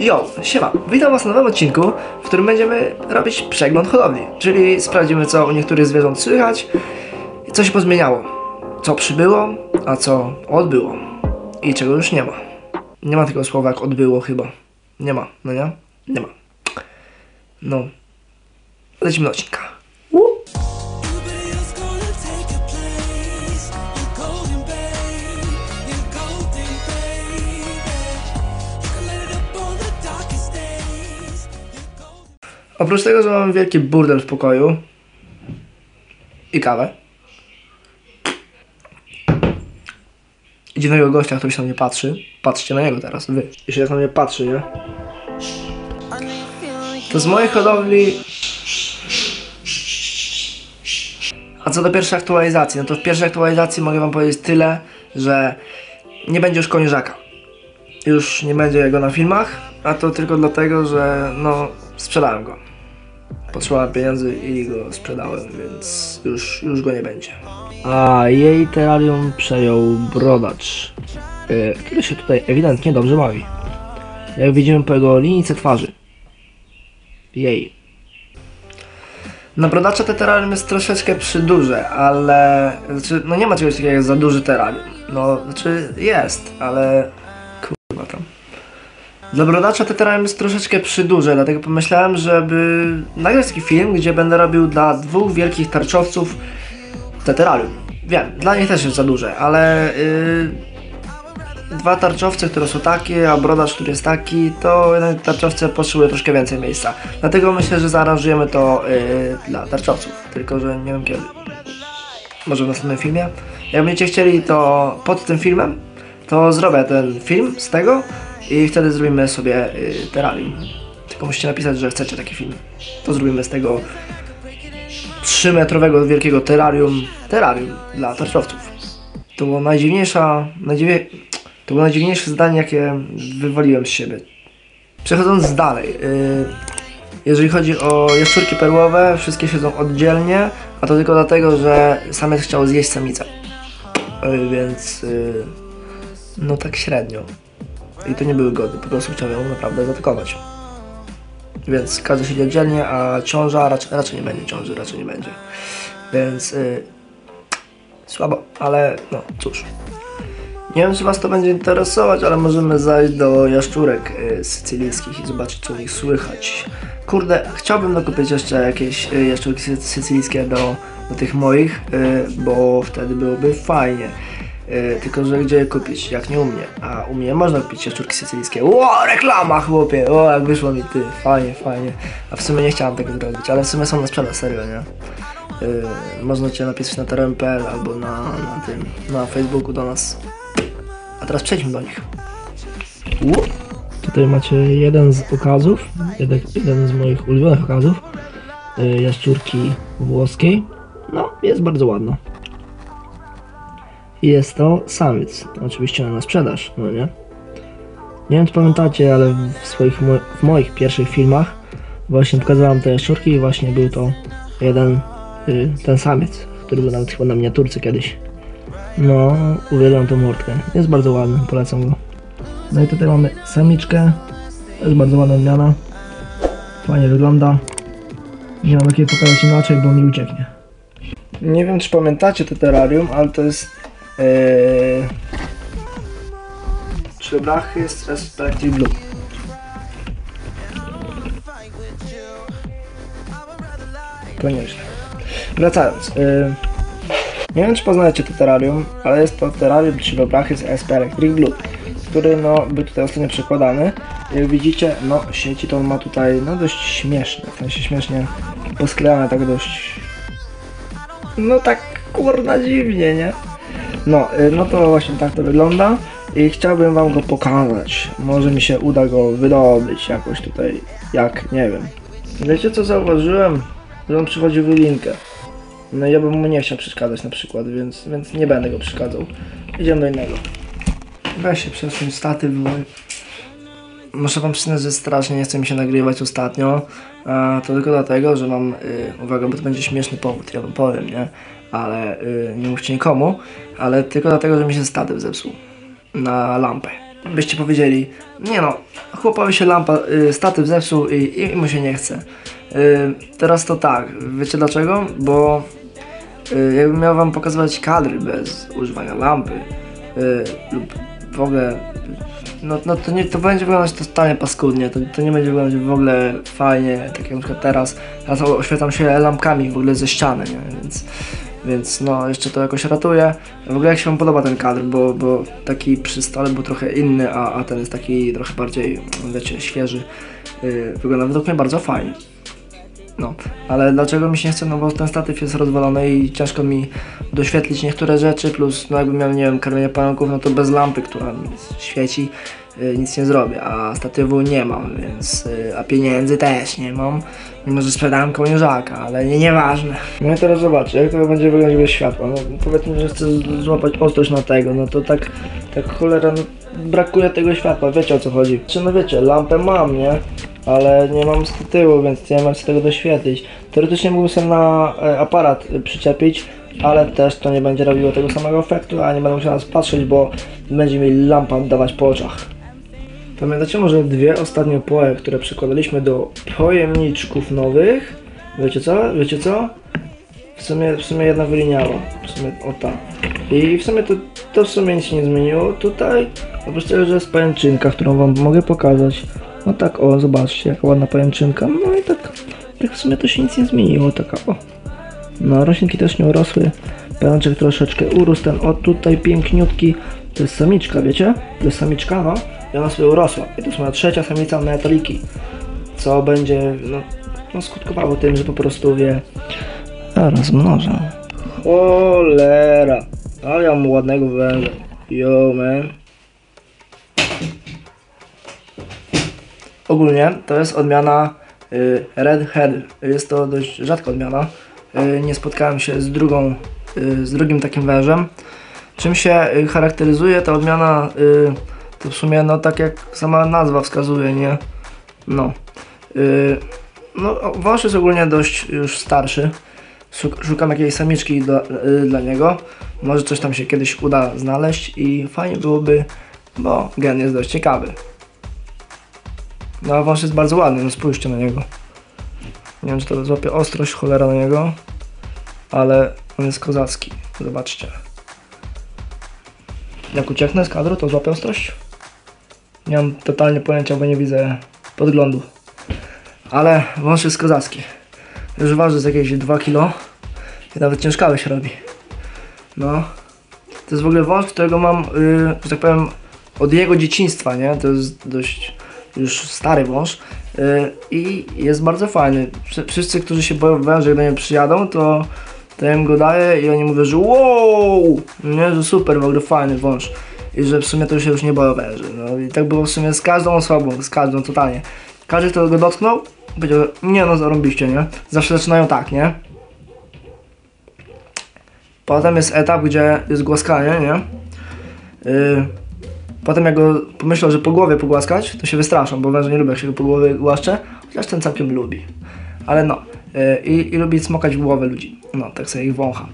Yo, siema, witam was na nowym odcinku, w którym będziemy robić przegląd hodowli, czyli sprawdzimy co u niektórych zwierząt słychać, co się pozmieniało, co przybyło, a co odbyło i czego już nie ma. Nie ma tego słowa jak odbyło chyba. Nie ma, no nie? Nie ma. No. Lecimy do odcinka. Oprócz tego, że mamy wielki burdel w pokoju i kawę i dziwnego gościa, który się na mnie patrzy, patrzcie na niego teraz, wy. Jeśli jak na mnie patrzy, nie? To z mojej hodowli... A co do pierwszej aktualizacji, no to w pierwszej aktualizacji mogę wam powiedzieć tyle, że nie będzie już koniuszaka. Już nie będzie jego na filmach, a to tylko dlatego, że no sprzedałem go. Potrzebowałem pieniędzy i go sprzedałem, więc już, już go nie będzie. A jej terrarium przejął brodacz, yy, który się tutaj ewidentnie dobrze bawi. Jak widzimy po jego linijce twarzy. Jej. Na brodacza te terrarium jest troszeczkę przyduże, ale... Znaczy, no nie ma czegoś takiego jak za duży terrarium. No, znaczy jest, ale... Dla brodacza te terrarium jest troszeczkę przyduże, dlatego pomyślałem, żeby nagrać taki film, gdzie będę robił dla dwóch wielkich tarczowców te terrarium. Wiem, dla nich też jest za duże, ale yy, dwa tarczowce, które są takie, a brodacz, który jest taki, to jednak tarczowce potrzebują troszkę więcej miejsca. Dlatego myślę, że zaaranżujemy to yy, dla tarczowców, tylko że nie wiem kiedy. Może w następnym filmie. Jak będziecie chcieli, to pod tym filmem, to zrobię ten film z tego i wtedy zrobimy sobie y, terrarium. Tylko musicie napisać, że chcecie taki film. To zrobimy z tego 3-metrowego wielkiego terrarium, terrarium dla tarczowców. To było najdziwniejsza, najdziwnie, to było najdziwniejsze zdanie, jakie wywaliłem z siebie. Przechodząc dalej, y, jeżeli chodzi o jaszczurki perłowe, wszystkie siedzą oddzielnie, a to tylko dlatego, że samiec chciał zjeść samicę. Y, więc y, no tak średnio. I to nie były gody, po prostu chciał ją naprawdę zaatakować. Więc każdy siedzi oddzielnie, a ciąża raczej, raczej nie będzie ciąży, raczej nie będzie. Więc y, słabo, ale no cóż. Nie wiem, czy Was to będzie interesować, ale możemy zajść do jaszczurek y, sycylijskich i zobaczyć, co u nich słychać. Kurde, chciałbym dokupić jeszcze jakieś y, jaszczurki sy- sycylijskie do, do tych moich, y, bo wtedy byłoby fajnie. Y, tylko, że gdzie je kupić, jak nie u mnie? A u mnie można kupić jaszczurki sycylijskie. Ło, reklama chłopie! O, jak wyszło mi ty, fajnie, fajnie. A w sumie nie chciałem tego zrobić, ale w sumie są na sprzedaż, serio, nie? Y, można Cię napisać na teren.pl albo na, na tym, na Facebooku do nas. A teraz przejdźmy do nich. Tutaj macie jeden z okazów, jeden, jeden z moich ulubionych okazów, y, jaszczurki włoskiej. No, jest bardzo ładna. Jest to samiec, oczywiście na sprzedaż, no nie? Nie wiem czy pamiętacie, ale w swoich, w moich pierwszych filmach właśnie pokazywałem te jaszczurki i właśnie był to jeden, y, ten samiec, który był nawet chyba na miniaturce kiedyś. No, uwielbiam tą mordkę. Jest bardzo ładny, polecam go. No i tutaj mamy samiczkę. Jest bardzo ładna odmiana. Fajnie wygląda. Nie mam jakiej pokazać inaczej, bo mi ucieknie. Nie wiem, czy pamiętacie to terrarium, ale to jest... Yy... Trzybrachy z Perspective Blue. To nieźle. Wracając. Yy... Nie wiem, czy poznajecie to terrarium, ale jest to terrarium trzybrachy z SP Electric Blue, który no, był tutaj ostatnio przekładany. Jak widzicie, no sieci to on ma tutaj no dość śmieszne, w sensie śmiesznie posklejane tak dość no tak kurna dziwnie, nie? No, y, no to właśnie tak to wygląda i chciałbym wam go pokazać. Może mi się uda go wydobyć jakoś tutaj, jak, nie wiem. Wiecie co zauważyłem? Że on przychodził w linkę. No ja bym mu nie chciał przeszkadzać na przykład, więc, więc nie będę go przeszkadzał. Idziemy do innego. Weź się przesuń statyw, bo... Muszę wam przyznać, że strasznie nie chce mi się nagrywać ostatnio. A to tylko dlatego, że mam, y, uwaga, bo to będzie śmieszny powód, ja wam powiem, nie? Ale y, nie mówcie nikomu, ale tylko dlatego, że mi się statyw zepsuł na lampę. byście powiedzieli, nie no, chłopowi się lampa, y, statyw zepsuł i, i mu się nie chce. Y, teraz to tak, wiecie dlaczego? Bo jakbym miał wam pokazywać kadry bez używania lampy lub w ogóle, no, no to, nie, to będzie wyglądać totalnie paskudnie, to, to nie będzie wyglądać w ogóle fajnie, tak jak na przykład teraz, teraz oświetlam się lampkami w ogóle ze ściany, nie? Więc, więc no jeszcze to jakoś ratuje. W ogóle jak się wam podoba ten kadr, bo, bo taki przy stole był trochę inny, a, a ten jest taki trochę bardziej, wiecie, świeży. Yy, wygląda według mnie bardzo fajnie. No, ale dlaczego mi się nie chce? No bo ten statyw jest rozwalony i ciężko mi doświetlić niektóre rzeczy, plus no jakbym miał, nie wiem, karmienie pająków, no to bez lampy, która mi świeci, y, nic nie zrobię, a statywu nie mam, więc, y, a pieniędzy też nie mam, mimo że sprzedałem kołnierzyka, ale nie, nieważne. No i teraz zobaczcie, jak to będzie wyglądać bez światła, no powiedzmy, że chcę złapać ostrość na tego, no to tak, tak cholera, no, brakuje tego światła, wiecie o co chodzi. Czy no wiecie, lampę mam, nie? Ale nie mam statywu, więc nie mam z tego doświetlić. Teoretycznie mógłbym sobie na e, aparat y, przyczepić, ale też to nie będzie robiło tego samego efektu, a nie będę musiał nas patrzeć, bo będzie mi lampa dawać po oczach. Pamiętacie może dwie ostatnie poe, które przykładaliśmy do pojemniczków nowych? Wiecie co? Wiecie co? W sumie, w sumie jedna wyliniała. W sumie o ta. I w sumie to, to w sumie nic się nie zmieniło. Tutaj oprócz tego, że jest pajęczynka, którą wam mogę pokazać. No tak, o, zobaczcie, jaka ładna pajęczynka. No i tak, tak w sumie to się nic nie zmieniło, taka o. No, roślinki też nie urosły. Pajączek troszeczkę urósł, ten o tutaj piękniutki. To jest samiczka, wiecie? To jest samiczka, no. I ona sobie urosła. I to jest moja trzecia samica metaliki. Co będzie, no, no skutkowało tym, że po prostu je rozmnożę. Cholera. Ale ja mam ładnego węża. Yo, man. Ogólnie to jest odmiana y, Red Head. Jest to dość rzadka odmiana. Y, nie spotkałem się z drugą, y, z drugim takim wężem. Czym się charakteryzuje ta odmiana? To w sumie no tak jak sama nazwa wskazuje, nie? No. No wąż jest ogólnie dość już starszy. Szuk- Szukam jakiejś samiczki dla niego. Może coś tam się kiedyś uda znaleźć i fajnie byłoby, bo gen jest dość ciekawy. No a wąż jest bardzo ładny, no spójrzcie na niego. Nie wiem czy to złapie ostrość cholera na niego, ale on jest kozacki. Zobaczcie. Jak ucieknę z kadru, to złapię ostrość? Nie mam totalnie pojęcia, bo nie widzę podglądu. Ale wąż jest kozacki. Już waży z jakieś 2 kilo i nawet ciężkawy się robi. No. To jest w ogóle wąż, którego mam, yy, że tak powiem, od jego dzieciństwa, nie? To jest dość już stary wąż yy, i jest bardzo fajny. Wszy- Wszyscy, którzy się boją węży, jak do mnie przyjadą, to, to ja im go daję i oni mówią, że wow, nie, że super, w ogóle fajny wąż. I że w sumie to się już nie boją węży. No i tak było w sumie z każdą osobą, z każdą totalnie. Każdy, kto go dotknął, powiedział, nie no, zarąbiście, nie? Zawsze zaczynają tak, nie? Potem jest etap, gdzie jest głaskanie, nie? Yy, potem jak go pomyślał, że po głowie pogłaskać, to się wystraszą, bo węże nie lubią jak się go po głowie głaszcze, chociaż ten całkiem lubi. Ale no, yy, i, i lubi smokać w głowę ludzi. No, tak sobie ich wącha.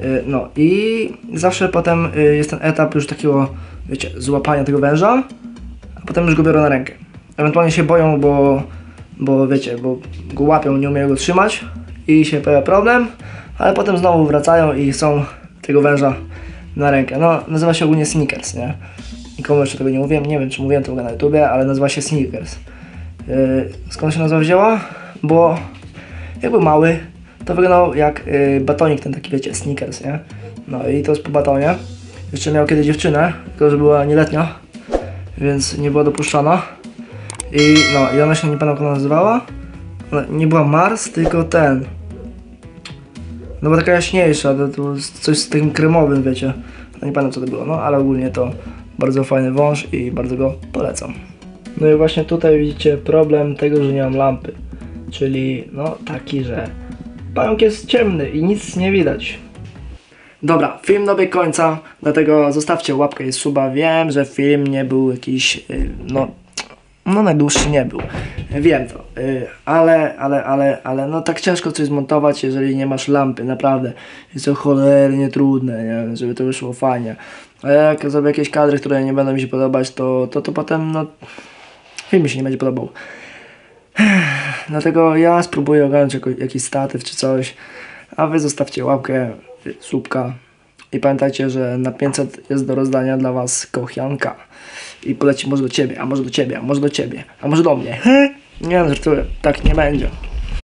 Yy, no i zawsze potem yy, jest ten etap już takiego, wiecie, złapania tego węża, a potem już go biorą na rękę. Ewentualnie się boją, bo, bo wiecie, bo go łapią, nie umieją go trzymać i się pojawia problem, ale potem znowu wracają i chcą tego węża na rękę. No, nazywa się ogólnie Snickers, nie? Nikomu jeszcze tego nie mówiłem, nie wiem czy mówiłem to na YouTubie, ale nazywa się Snickers. Yy, skąd się nazwa wzięła? Bo jak był mały, to wyglądał jak yy, batonik ten taki, wiecie, Snickers, nie? No i to jest po batonie. Jeszcze miał kiedy dziewczynę, tylko że była nieletnia, więc nie była dopuszczana. I no, i ona się nie pamiętam jak nazywała. Ona nie była Mars, tylko ten. No była taka jaśniejsza, to, to coś z takim kremowym, wiecie. No nie pamiętam co to było, no ale ogólnie to bardzo fajny wąż i bardzo go polecam. No i właśnie tutaj widzicie problem tego, że nie mam lampy. Czyli no taki, że pająk jest ciemny i nic nie widać. Dobra, film dobiegł końca, dlatego zostawcie łapkę i suba. Wiem, że film nie był jakiś, yy, no, no najdłuższy nie był. Wiem to, yy, ale, ale, ale, ale no tak ciężko coś zmontować, jeżeli nie masz lampy, naprawdę. Jest to cholernie trudne, nie? żeby to wyszło fajnie. A jak zrobię jakieś kadry, które nie będą mi się podobać, to, to, to potem no, film mi się nie będzie podobał. Dlatego ja spróbuję ogarnąć jako, jakiś statyw czy coś, a wy zostawcie łapkę, słupka i pamiętajcie, że na 500 jest do rozdania dla was kochianka i poleci może do ciebie, a może do ciebie, a może do ciebie, a może do mnie. Nie, żartuję, tak nie będzie.